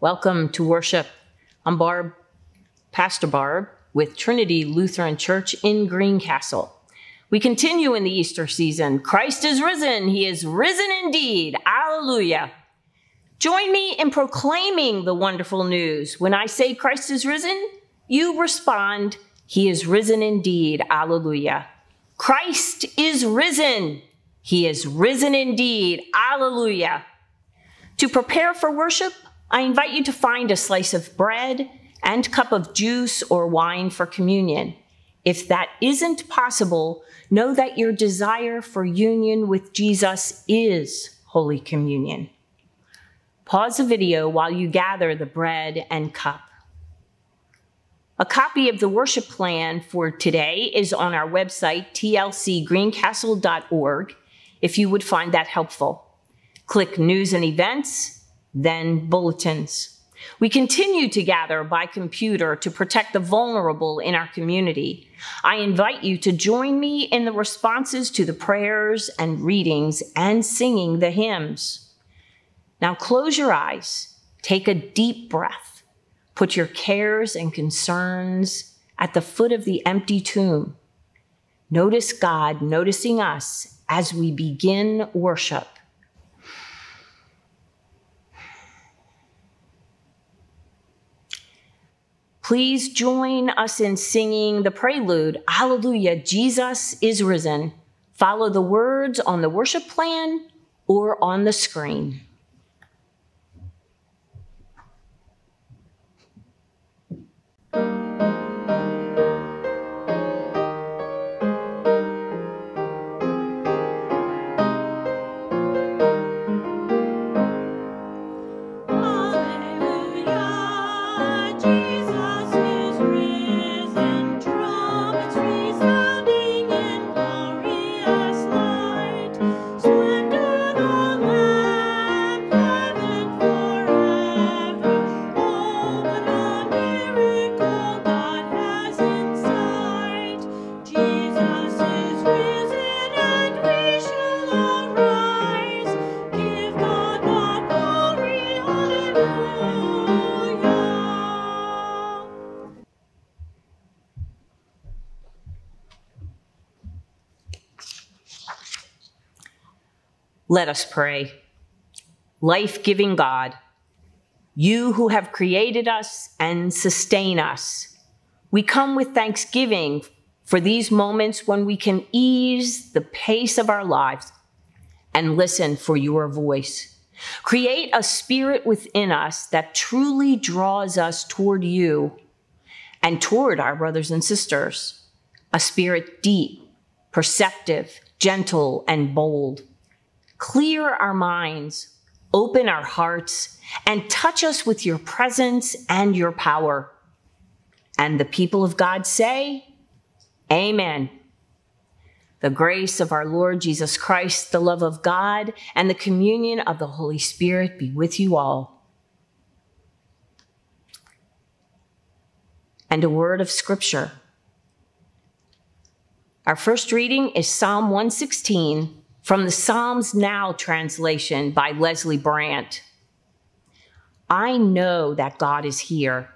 Welcome to worship. I'm Barb, Pastor Barb, with Trinity Lutheran Church in Greencastle. We continue in the Easter season. Christ is risen. He is risen indeed. Alleluia. Join me in proclaiming the wonderful news. When I say Christ is risen, you respond, He is risen indeed. Alleluia. Christ is risen. He is risen indeed. Alleluia. To prepare for worship, I invite you to find a slice of bread and cup of juice or wine for communion. If that isn't possible, know that your desire for union with Jesus is Holy Communion. Pause the video while you gather the bread and cup. A copy of the worship plan for today is on our website, tlcgreencastle.org, if you would find that helpful. Click News and Events, then bulletins. We continue to gather by computer to protect the vulnerable in our community. I invite you to join me in the responses to the prayers and readings and singing the hymns. Now close your eyes, take a deep breath, put your cares and concerns at the foot of the empty tomb. Notice God noticing us as we begin worship. Please join us in singing the prelude, Alleluia, Jesus is risen. Follow the words on the worship plan or on the screen. Let us pray. Life giving God, you who have created us and sustain us, we come with thanksgiving for these moments when we can ease the pace of our lives and listen for your voice. Create a spirit within us that truly draws us toward you and toward our brothers and sisters, a spirit deep, perceptive, gentle, and bold Clear our minds, open our hearts, and touch us with your presence and your power. And the people of God say, Amen. The grace of our Lord Jesus Christ, the love of God, and the communion of the Holy Spirit be with you all. And a word of scripture. Our first reading is Psalm 116 from the Psalms Now translation by Leslie Brandt. I know that God is here.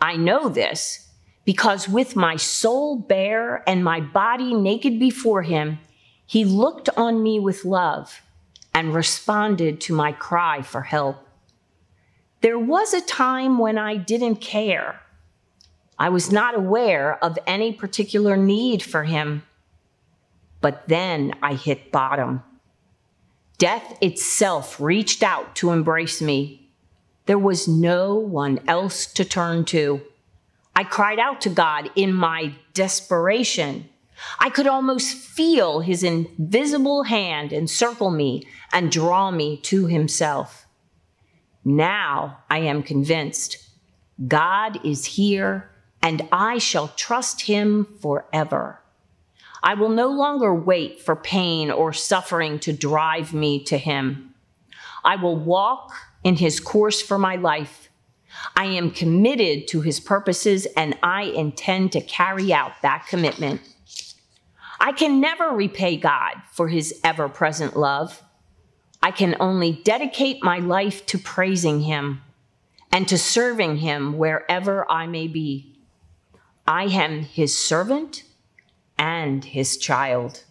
I know this because with my soul bare and my body naked before him, he looked on me with love and responded to my cry for help. There was a time when I didn't care. I was not aware of any particular need for him. But then I hit bottom. Death itself reached out to embrace me. There was no one else to turn to. I cried out to God in my desperation. I could almost feel his invisible hand encircle me and draw me to himself. Now I am convinced God is here and I shall trust him forever. I will no longer wait for pain or suffering to drive me to him. I will walk in his course for my life. I am committed to his purposes and I intend to carry out that commitment. I can never repay God for his ever present love. I can only dedicate my life to praising him and to serving him wherever I may be. I am his servant and his child.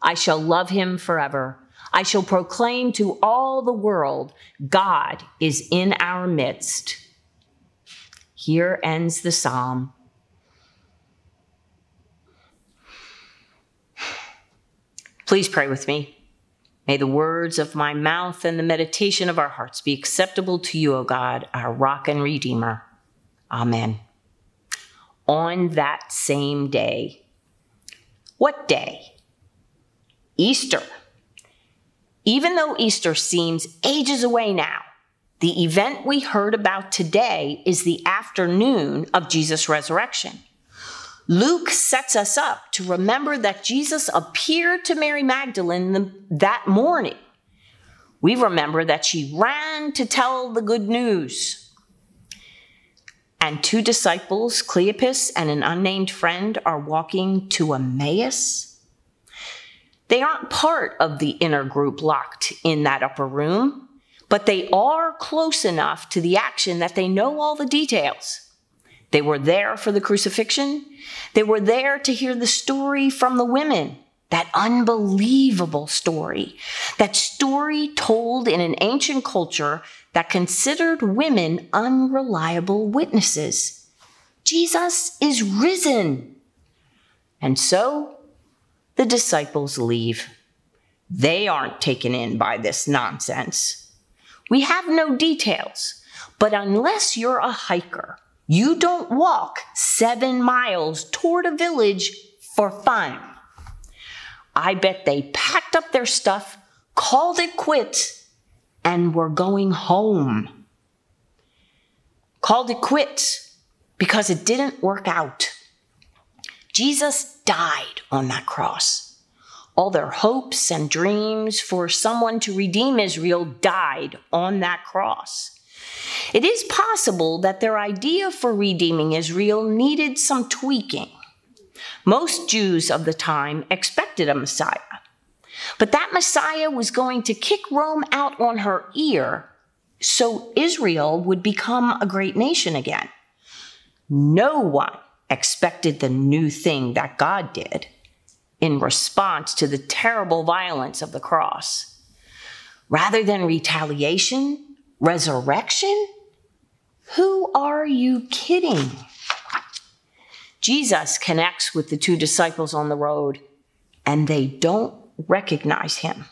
I shall love him forever. I shall proclaim to all the world God is in our midst. Here ends the psalm. Please pray with me. May the words of my mouth and the meditation of our hearts be acceptable to you, O God, our rock and redeemer. Amen. On that same day. What day? Easter. Even though Easter seems ages away now, the event we heard about today is the afternoon of Jesus' resurrection. Luke sets us up to remember that Jesus appeared to Mary Magdalene the, that morning. We remember that she ran to tell the good news. And two disciples, Cleopas and an unnamed friend, are walking to Emmaus. They aren't part of the inner group locked in that upper room, but they are close enough to the action that they know all the details. They were there for the crucifixion. They were there to hear the story from the women. That unbelievable story. That story told in an ancient culture that considered women unreliable witnesses. Jesus is risen. And so the disciples leave. They aren't taken in by this nonsense. We have no details, but unless you're a hiker, you don't walk seven miles toward a village for fun. I bet they packed up their stuff, called it quits, and were going home. Called it quits because it didn't work out. Jesus died on that cross. All their hopes and dreams for someone to redeem Israel died on that cross. It is possible that their idea for redeeming Israel needed some tweaking. Most Jews of the time expected a Messiah, but that Messiah was going to kick Rome out on her ear so Israel would become a great nation again. No one expected the new thing that God did in response to the terrible violence of the cross. Rather than retaliation, resurrection? Who are you kidding? Jesus connects with the two disciples on the road, and they don't recognize him.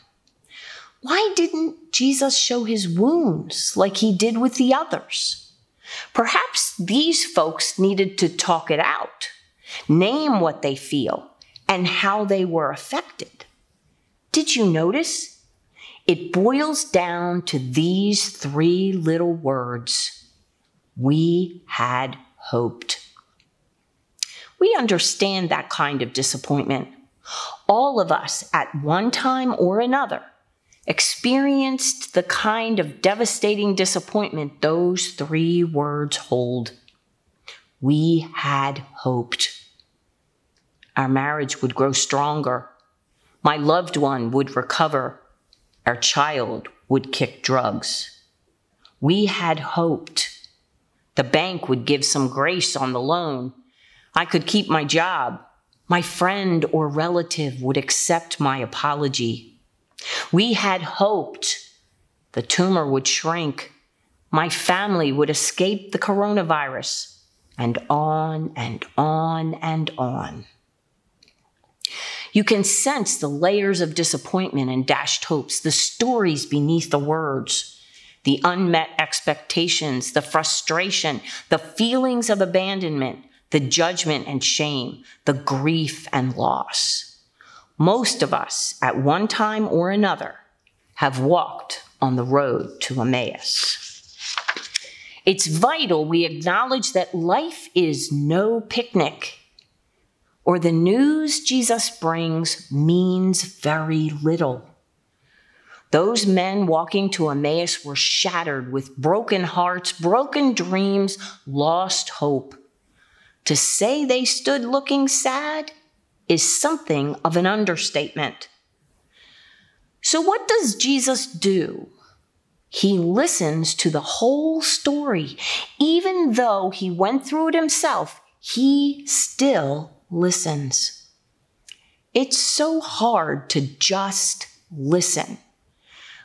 Why didn't Jesus show his wounds like he did with the others? Perhaps these folks needed to talk it out, name what they feel, and how they were affected. Did you notice? It boils down to these three little words We had hoped. We understand that kind of disappointment. All of us, at one time or another, experienced the kind of devastating disappointment those three words hold. We had hoped. Our marriage would grow stronger. My loved one would recover our child would kick drugs. We had hoped the bank would give some grace on the loan. I could keep my job. My friend or relative would accept my apology. We had hoped the tumor would shrink. My family would escape the coronavirus, and on and on and on. You can sense the layers of disappointment and dashed hopes, the stories beneath the words, the unmet expectations, the frustration, the feelings of abandonment, the judgment and shame, the grief and loss. Most of us, at one time or another, have walked on the road to Emmaus. It's vital we acknowledge that life is no picnic or the news Jesus brings means very little. Those men walking to Emmaus were shattered with broken hearts, broken dreams, lost hope. To say they stood looking sad is something of an understatement. So, what does Jesus do? He listens to the whole story. Even though he went through it himself, he still listens. It's so hard to just listen.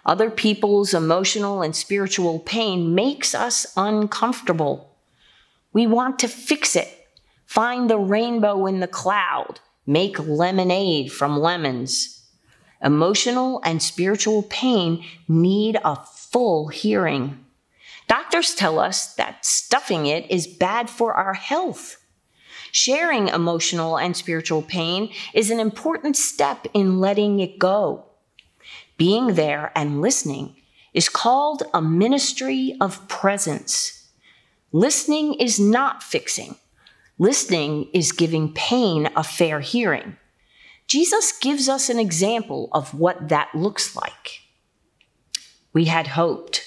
Other people's emotional and spiritual pain makes us uncomfortable. We want to fix it, find the rainbow in the cloud, make lemonade from lemons. Emotional and spiritual pain need a full hearing. Doctors tell us that stuffing it is bad for our health. Sharing emotional and spiritual pain is an important step in letting it go. Being there and listening is called a ministry of presence. Listening is not fixing. Listening is giving pain a fair hearing. Jesus gives us an example of what that looks like. We had hoped.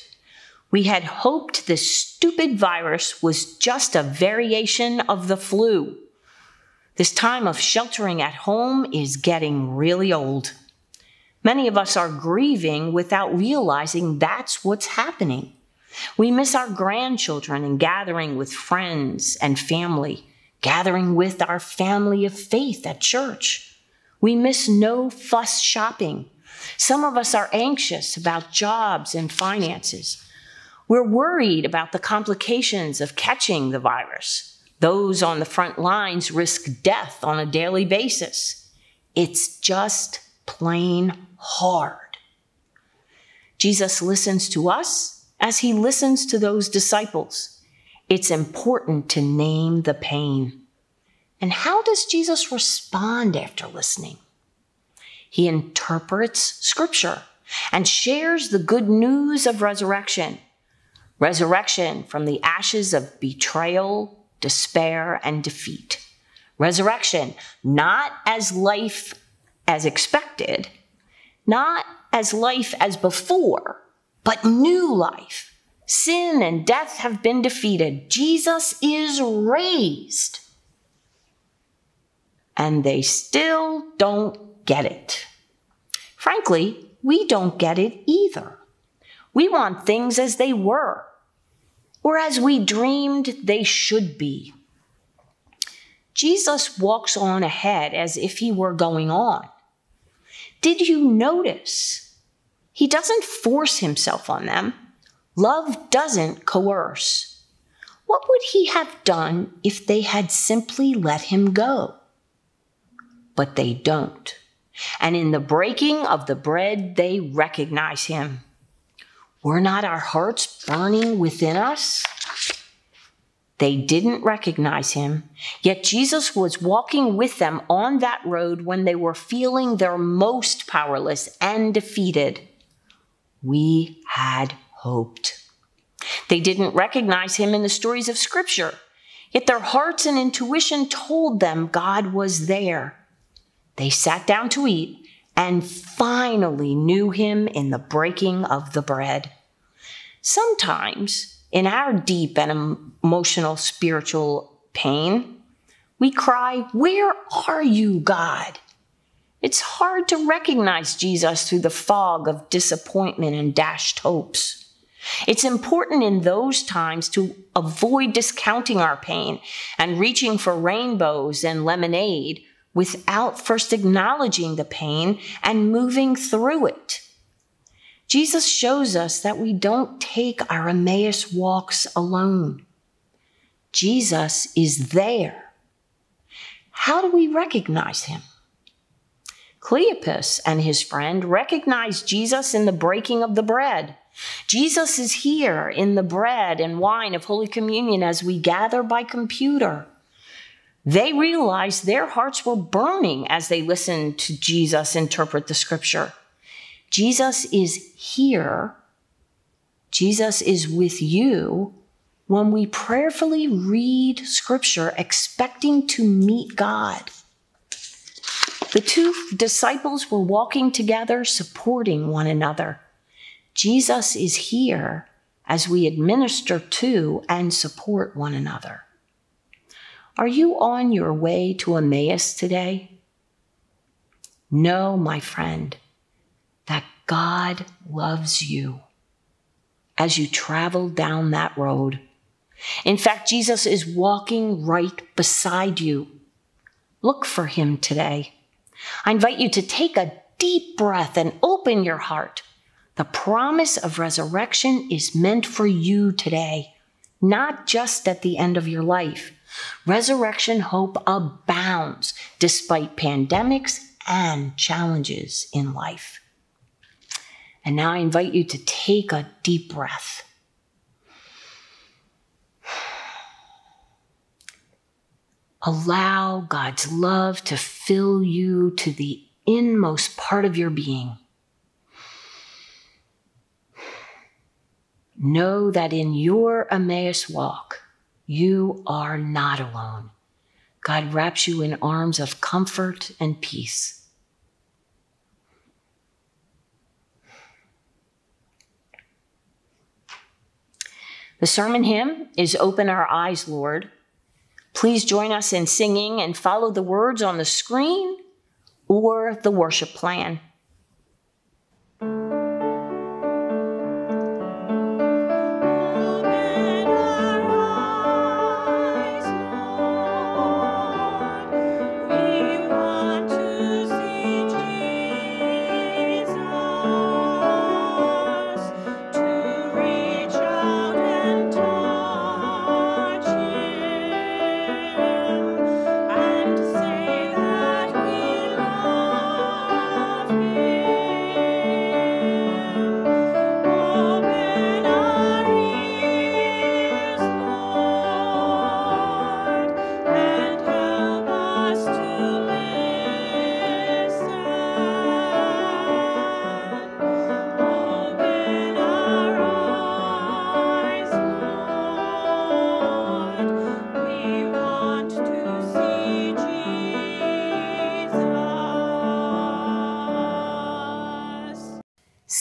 We had hoped this stupid virus was just a variation of the flu. This time of sheltering at home is getting really old. Many of us are grieving without realizing that's what's happening. We miss our grandchildren and gathering with friends and family, gathering with our family of faith at church. We miss no fuss shopping, some of us are anxious about jobs and finances. We're worried about the complications of catching the virus. Those on the front lines risk death on a daily basis. It's just plain hard. Jesus listens to us as he listens to those disciples. It's important to name the pain. And how does Jesus respond after listening? He interprets scripture and shares the good news of resurrection. Resurrection from the ashes of betrayal, despair, and defeat. Resurrection, not as life as expected, not as life as before, but new life. Sin and death have been defeated. Jesus is raised. And they still don't get it. Frankly, we don't get it either. We want things as they were, or as we dreamed they should be. Jesus walks on ahead as if he were going on. Did you notice? He doesn't force himself on them. Love doesn't coerce. What would he have done if they had simply let him go? But they don't and in the breaking of the bread, they recognize him. Were not our hearts burning within us? They didn't recognize him, yet Jesus was walking with them on that road when they were feeling their most powerless and defeated. We had hoped. They didn't recognize him in the stories of Scripture, yet their hearts and intuition told them God was there. They sat down to eat and finally knew him in the breaking of the bread. Sometimes, in our deep and emotional spiritual pain, we cry, Where are you, God? It's hard to recognize Jesus through the fog of disappointment and dashed hopes. It's important in those times to avoid discounting our pain and reaching for rainbows and lemonade without first acknowledging the pain and moving through it. Jesus shows us that we don't take our Emmaus walks alone. Jesus is there. How do we recognize him? Cleopas and his friend recognized Jesus in the breaking of the bread. Jesus is here in the bread and wine of Holy Communion as we gather by computer. They realized their hearts were burning as they listened to Jesus interpret the scripture. Jesus is here. Jesus is with you when we prayerfully read scripture expecting to meet God. The two disciples were walking together, supporting one another. Jesus is here as we administer to and support one another. Are you on your way to Emmaus today? Know, my friend, that God loves you. as you travel down that road. In fact, Jesus is walking right beside you. Look for him today. I invite you to take a deep breath and open your heart. The promise of resurrection is meant for you today, not just at the end of your life. Resurrection hope abounds despite pandemics and challenges in life. And now I invite you to take a deep breath. Allow God's love to fill you to the inmost part of your being. Know that in your Emmaus walk, you are not alone. God wraps you in arms of comfort and peace. The sermon hymn is Open Our Eyes, Lord. Please join us in singing and follow the words on the screen or the worship plan.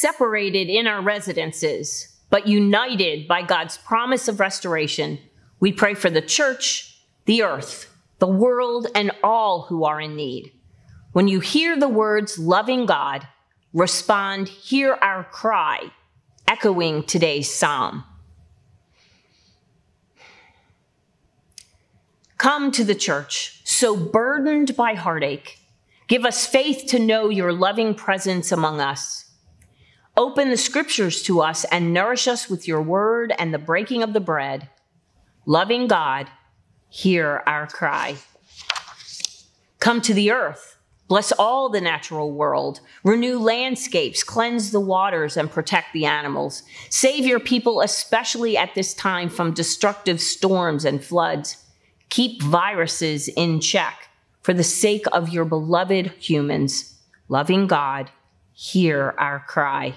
Separated in our residences, but united by God's promise of restoration, we pray for the church, the earth, the world, and all who are in need. When you hear the words loving God, respond, Hear our cry, echoing today's psalm. Come to the church, so burdened by heartache. Give us faith to know your loving presence among us. Open the scriptures to us and nourish us with your word and the breaking of the bread. Loving God, hear our cry. Come to the earth. Bless all the natural world. Renew landscapes, cleanse the waters, and protect the animals. Save your people, especially at this time, from destructive storms and floods. Keep viruses in check for the sake of your beloved humans. Loving God, hear our cry.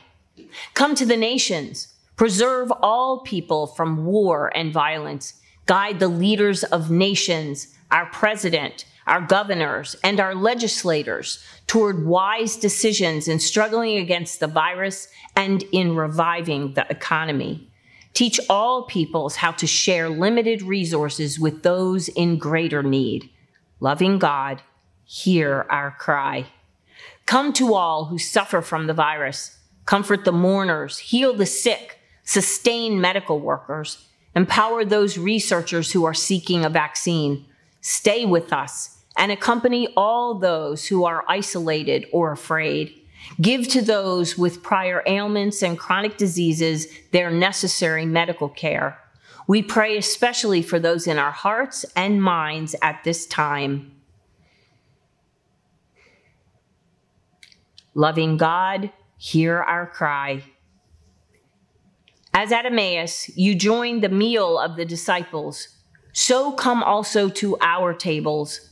Come to the nations, preserve all people from war and violence, guide the leaders of nations, our president, our governors, and our legislators toward wise decisions in struggling against the virus and in reviving the economy. Teach all peoples how to share limited resources with those in greater need. Loving God, hear our cry. Come to all who suffer from the virus comfort the mourners, heal the sick, sustain medical workers, empower those researchers who are seeking a vaccine. Stay with us and accompany all those who are isolated or afraid. Give to those with prior ailments and chronic diseases their necessary medical care. We pray especially for those in our hearts and minds at this time. Loving God, hear our cry. As at Emmaus, you joined the meal of the disciples, so come also to our tables.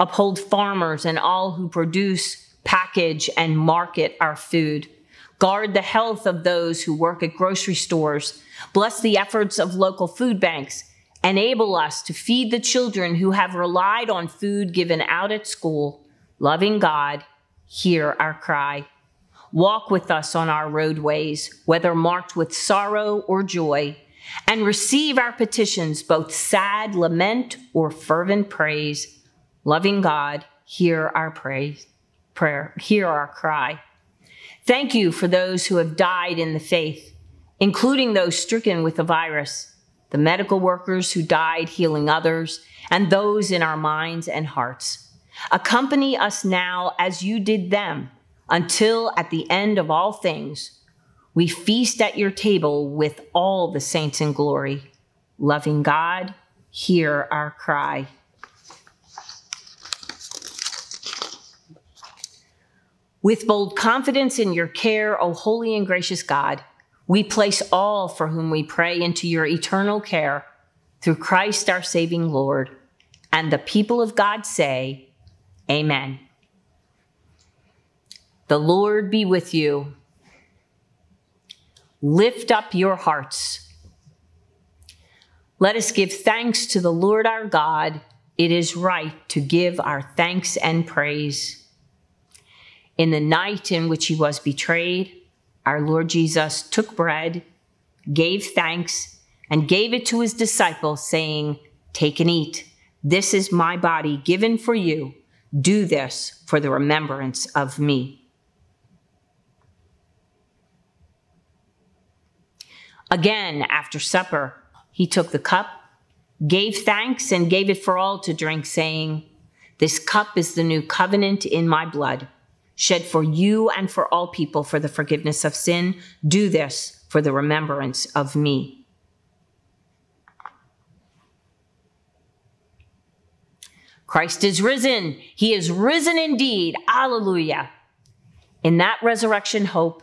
Uphold farmers and all who produce, package, and market our food. Guard the health of those who work at grocery stores. Bless the efforts of local food banks. Enable us to feed the children who have relied on food given out at school. Loving God, hear our cry. Walk with us on our roadways, whether marked with sorrow or joy, and receive our petitions, both sad lament or fervent praise. Loving God, hear our praise, prayer, hear our cry. Thank you for those who have died in the faith. including those stricken with the virus, the medical workers who died healing others, and those in our minds and hearts. Accompany us now as you did them, until at the end of all things, we feast at your table with all the saints in glory. Loving God, hear our cry. With bold confidence in your care, O holy and gracious God, we place all for whom we pray into your eternal care through Christ our saving Lord. And the people of God say, Amen. The Lord be with you. Lift up your hearts. Let us give thanks to the Lord our God. It is right to give our thanks and praise. In the night in which he was betrayed, our Lord Jesus took bread, gave thanks, and gave it to his disciples, saying, Take and eat. This is my body given for you. Do this for the remembrance of me. Again, after supper, he took the cup, gave thanks, and gave it for all to drink, saying, This cup is the new covenant in my blood, shed for you and for all people for the forgiveness of sin. Do this for the remembrance of me. Christ is risen. He is risen indeed. Alleluia. In that resurrection hope,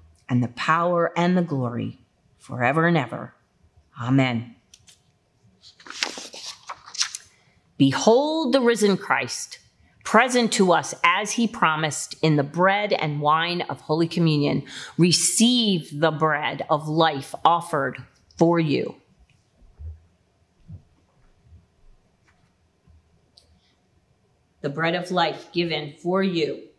and the power and the glory forever and ever. Amen. Behold the risen Christ, present to us as he promised in the bread and wine of Holy Communion. Receive the bread of life offered for you. The bread of life given for you.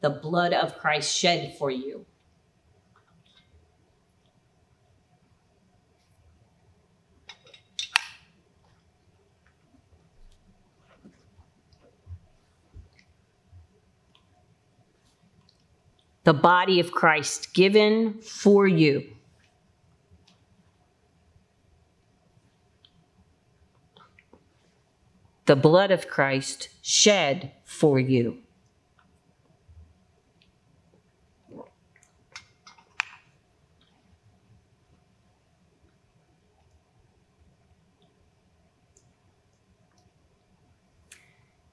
The blood of Christ shed for you. The body of Christ given for you. The blood of Christ shed for you.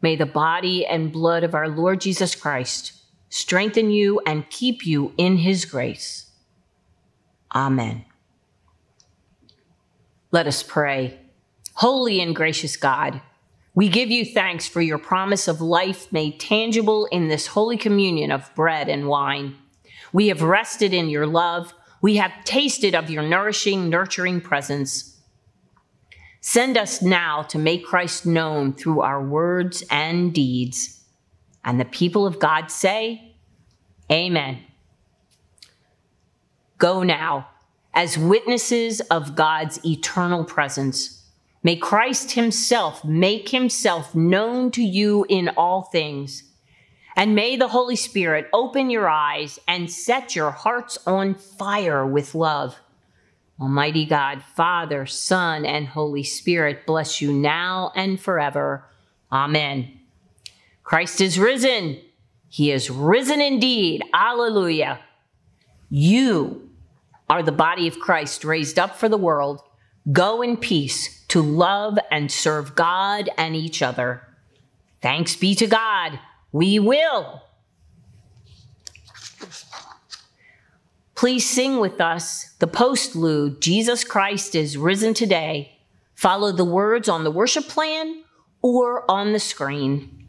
May the body and blood of our Lord Jesus Christ strengthen you and keep you in his grace. Amen. Let us pray. Holy and gracious God, we give you thanks for your promise of life made tangible in this holy communion of bread and wine. We have rested in your love. We have tasted of your nourishing, nurturing presence. Send us now to make Christ known through our words and deeds. And the people of God say, Amen. Go now as witnesses of God's eternal presence. May Christ himself make himself known to you in all things. And may the Holy Spirit open your eyes and set your hearts on fire with love Almighty God, Father, Son, and Holy Spirit, bless you now and forever. Amen. Christ is risen. He is risen indeed. Alleluia. You are the body of Christ raised up for the world. Go in peace to love and serve God and each other. Thanks be to God. We will. Please sing with us the postlude, Jesus Christ is risen today. Follow the words on the worship plan or on the screen.